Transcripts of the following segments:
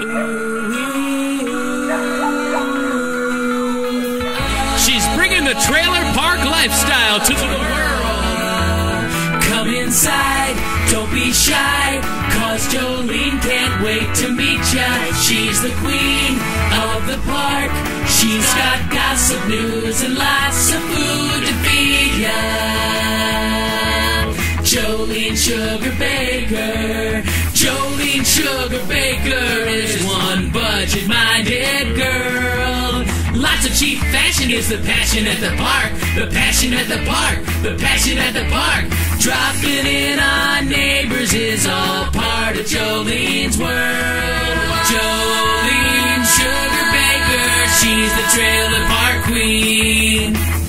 She's bringing the trailer park lifestyle to the world. Come inside, don't be shy, cause Jolene can't wait to meet ya. She's the queen of the park. She's got gossip news and lots of food to feed ya. Jolene Sugarbaker. Jolene Sugarbaker is one budget minded girl. Lots of cheap fashion is the passion at the park. The passion at the park. The passion at the park. Dropping in on neighbors is all part of Jolene's world. Jolene Sugarbaker, she's the trailer park queen.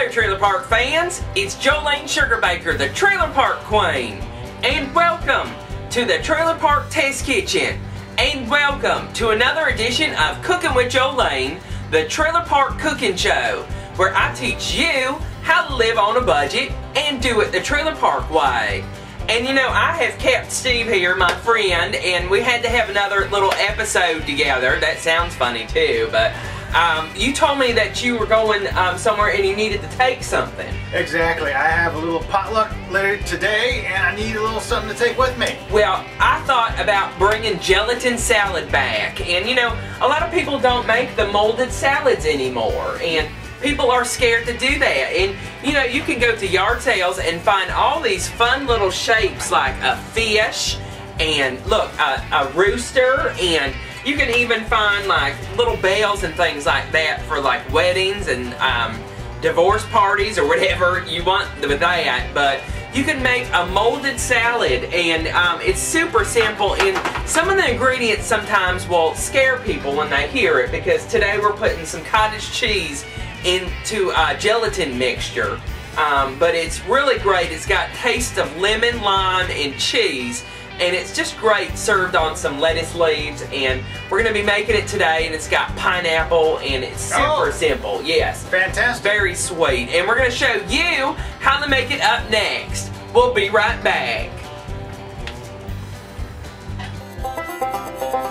There, Trailer Park fans. It's Jolene Sugarbaker, the Trailer Park Queen. And welcome to the Trailer Park Test Kitchen. And welcome to another edition of Cooking with Jolene, the Trailer Park Cooking Show, where I teach you how to live on a budget and do it the Trailer Park way. And you know, I have kept Steve here, my friend, and we had to have another little episode together. That sounds funny too, but um, you told me that you were going um, somewhere and you needed to take something. Exactly. I have a little potluck later today, and I need a little something to take with me. Well, I thought about bringing gelatin salad back, and you know, a lot of people don't make the molded salads anymore, and people are scared to do that. And you know, you can go to yard sales and find all these fun little shapes like a fish, and look, a, a rooster, and you can even find like little bells and things like that for like weddings and um, divorce parties or whatever you want with that. But you can make a molded salad and um, it's super simple and some of the ingredients sometimes will scare people when they hear it because today we're putting some cottage cheese into a gelatin mixture. Um, but it's really great. It's got taste of lemon, lime, and cheese and it's just great served on some lettuce leaves and we're going to be making it today and it's got pineapple and it's oh. super Oh. simple yes Fantastic. very sweet and we're going to show you how to make it up next we'll be right back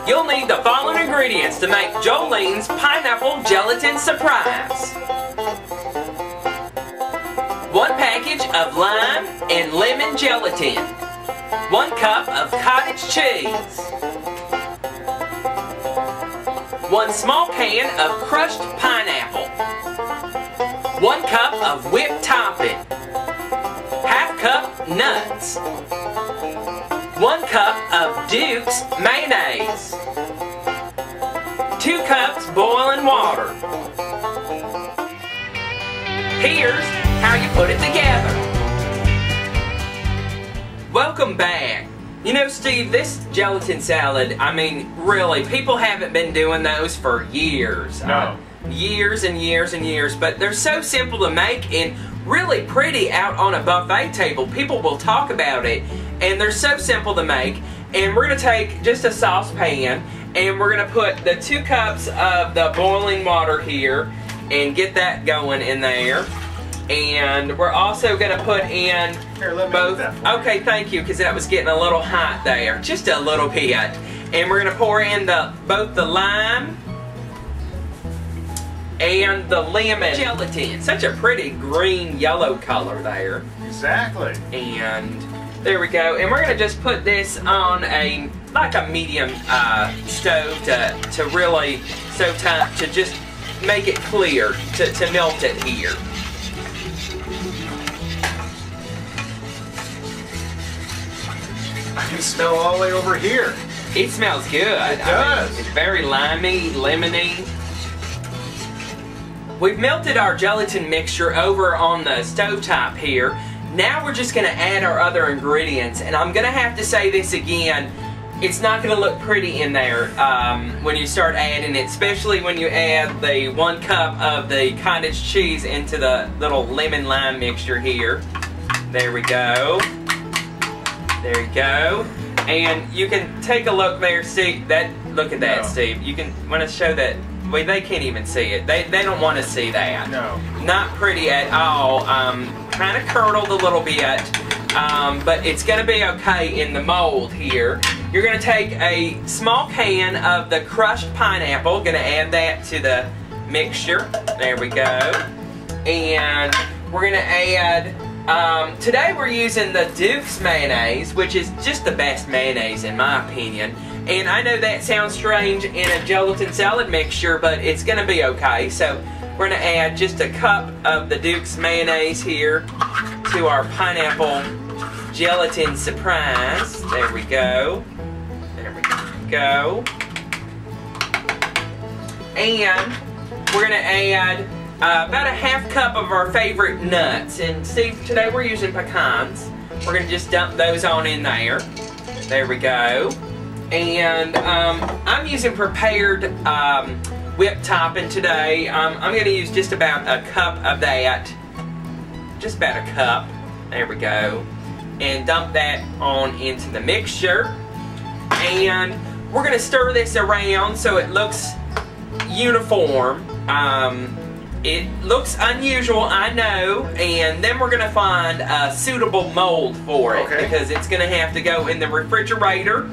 You'll need the following ingredients to make Jolene's Pineapple Gelatin Surprise. One package of lime and lemon gelatin. One cup of cottage cheese. One small can of crushed pineapple. One cup of whipped topping. Half cup nuts. One cup of Duke's mayonnaise. Two cups boiling water. Here's how you put it together. Welcome back. You know, Steve, this gelatin salad, I mean, really, people haven't been doing those for years. No. Uh, years and years and years, but they're so simple to make and really pretty out on a buffet table. People will talk about it, and they're so simple to make. And we're gonna take just a saucepan, and we're gonna put the two cups of the boiling water here, and get that going in there. And we're also gonna put in Here, let me both. that for. Okay, thank you, because that was getting a little hot there, just a little bit. And we're gonna pour in the both the lime and the lemon gelatin. Such a pretty green yellow color there. Exactly. And there we go. And we're gonna just put this on a like a medium uh, stove to to really so time to just make it clear to, to melt it here. I can smell all the way over here. It smells good. I mean, does. it's very limey, lemony. We've melted our gelatin mixture over on the stovetop here. Now we're just gonna add our other ingredients, and I'm gonna have to say this again. It's not gonna look pretty in there um, when you start adding it, especially when you add the one cup of the cottage cheese into the little lemon lime mixture here. There we go. There you go. And you can take a look there, see That look at that, Yeah. Steve. You can want to show that well, they can't even see it. They, they don't want to see that. No. Not pretty at all. Um, kind of curdled a little bit, um, but it's going to be okay in the mold here. You're going to take a small can of the crushed pineapple. Going to add that to the mixture. There we go. And we're going to add um, today we're using the Duke's mayonnaise, which is just the best mayonnaise in my opinion. And I know that sounds strange in a gelatin salad mixture, but it's going to be okay. So we're going to add just a cup of the Duke's mayonnaise here to our pineapple gelatin surprise. There we go. There we go. And we're going to add uh, about a half cup of our favorite nuts. And Steve, today we're using pecans. We're going to just dump those on in there. There we go. And um, I'm using prepared um, whipped topping today. Um, I'm going to use just about a cup of that. Just about a cup. There we go. And dump that on into the mixture. And we're going to stir this around so it looks uniform. Um, it looks unusual, I know, and then we're going to find a suitable mold for it Okay. because it's going to have to go in the refrigerator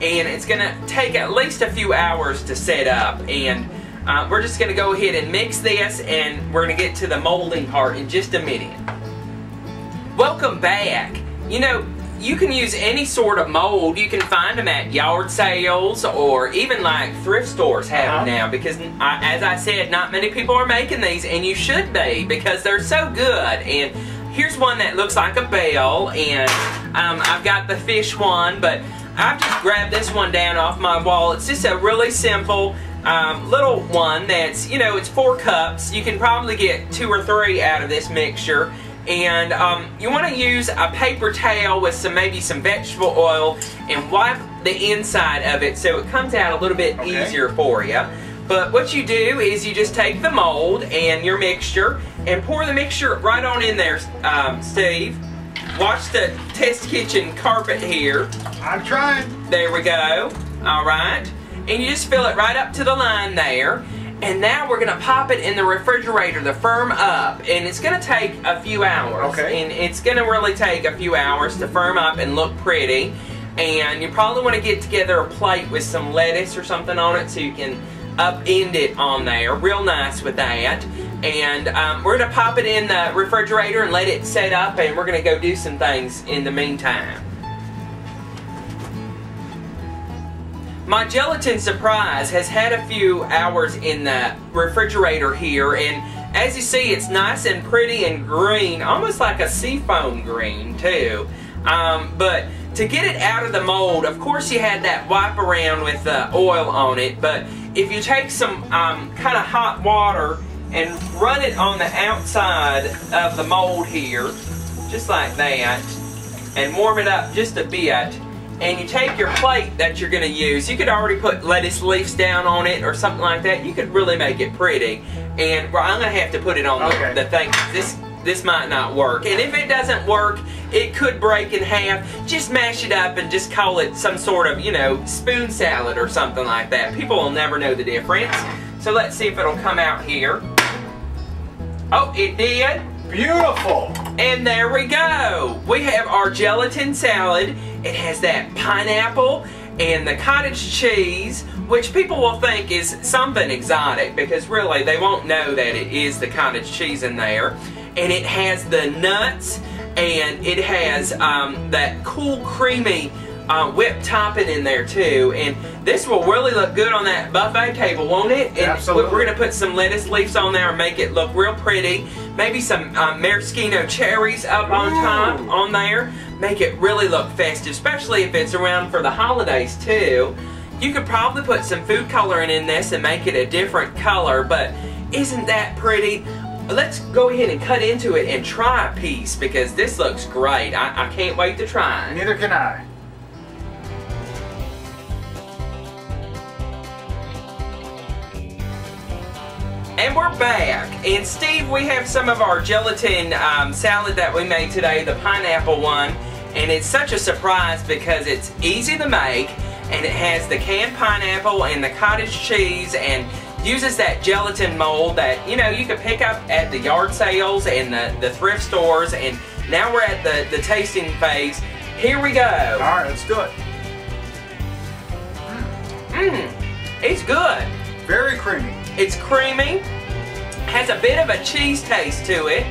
and it's going to take at least a few hours to set up and uh, we're just going to go ahead and mix this and we're going to get to the molding part in just a minute. Welcome back. You know, you can use any sort of mold. You can find them at yard sales or even like thrift stores have Uh-huh. them now because, I, as I said, not many people are making these and you should be because they're so good. And here's one that looks like a bell and um, I've got the fish one, but I've just grabbed this one down off my wall. It's just a really simple um, little one that's, you know, it's four cups. You can probably get two or three out of this mixture. And um, you want to use a paper towel with some maybe some vegetable oil and wipe the inside of it so it comes out a little bit Okay. easier for you. But what you do is you just take the mold and your mixture and pour the mixture right on in there, um, Steve. Watch the test kitchen carpet here. I'm trying. There we go. All right. And you just fill it right up to the line there. And now we're going to pop it in the refrigerator to firm up. And it's going to take a few hours. Okay. And it's going to really take a few hours to firm up and look pretty. And you probably want to get together a plate with some lettuce or something on it so you can upend it on there. Real nice with that. And um, we're going to pop it in the refrigerator and let it set up. And we're going to go do some things in the meantime. My gelatin surprise has had a few hours in the refrigerator here and as you see it's nice and pretty and green, almost like a seafoam green too. Um, but to get it out of the mold, of course you had that wipe around with the oil on it, but if you take some um, kind of hot water and run it on the outside of the mold here, just like that, and warm it up just a bit, and you take your plate that you're going to use. You could already put lettuce leaves down on it or something like that. You could really make it pretty. And well, I'm going to have to put it on Okay. the, the thing. This this might not work. And if it doesn't work, it could break in half. Just mash it up and just call it some sort of, you know, spoon salad or something like that. People will never know the difference. So let's see if it'll come out here. Oh, it did. Beautiful. And there we go. We have our gelatin salad. It has that pineapple and the cottage cheese, which people will think is something exotic because really they won't know that it is the cottage cheese in there. And it has the nuts and it has um, that cool creamy uh, whipped topping in there too. And this will really look good on that buffet table, won't it? And Absolutely. We're going to put some lettuce leaves on there and make it look real pretty. Maybe some um, maraschino cherries up on top on there. Make it really look festive, especially if it's around for the holidays too. You could probably put some food coloring in this and make it a different color, but isn't that pretty? Let's go ahead and cut into it and try a piece because this looks great. I, I can't wait to try it. Neither can I. And we're back. And Steve, we have some of our gelatin um, salad that we made today, the pineapple one. And it's such a surprise because it's easy to make and it has the canned pineapple and the cottage cheese and uses that gelatin mold that you know you could pick up at the yard sales and the, the thrift stores. And now we're at the, the tasting phase. Here we go. All right, let's do it. Mmm, it's good. Very creamy. It's creamy, has a bit of a cheese taste to it.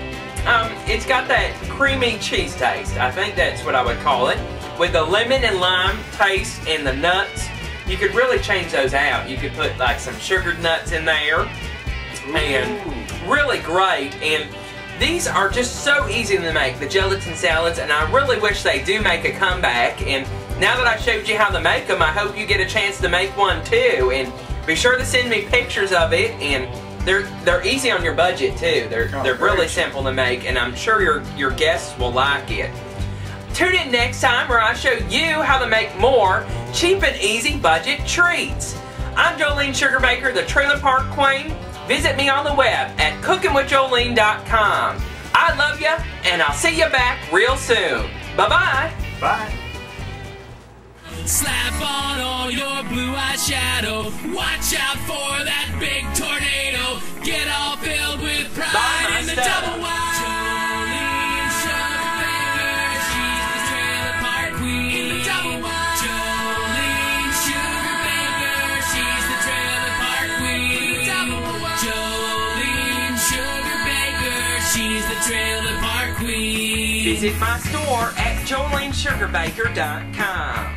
Um, it's got that creamy cheese taste. I think that's what I would call it. With the lemon and lime taste and the nuts, you could really change those out. You could put like some sugared nuts in there. And really great. And these are just so easy to make, the gelatin salads, and I really wish they do make a comeback. And now that I showed you how to make them, I hope you get a chance to make one too. And be sure to send me pictures of it. And they're they're easy on your budget too. They're Oh, they're really simple to make, and I'm sure your your guests will like it. Tune in next time where I show you how to make more cheap and easy budget treats. I'm Jolene Sugarbaker, the Trailer Park Queen. Visit me on the web at cookingwithjolene.com. I love you, and I'll see you back real soon. Bye bye. Bye. Slap on all your blue eyeshadow. Watch out for that big tornado. Get all filled with pride in the double wide. Jolene Sugarbaker, she's the trailer park queen. In the double wide. Jolene Sugarbaker, she's the trailer park queen. In the double wide. Jolene Sugarbaker, she's the trailer park queen. Visit my store at jolenesugarbaker.com.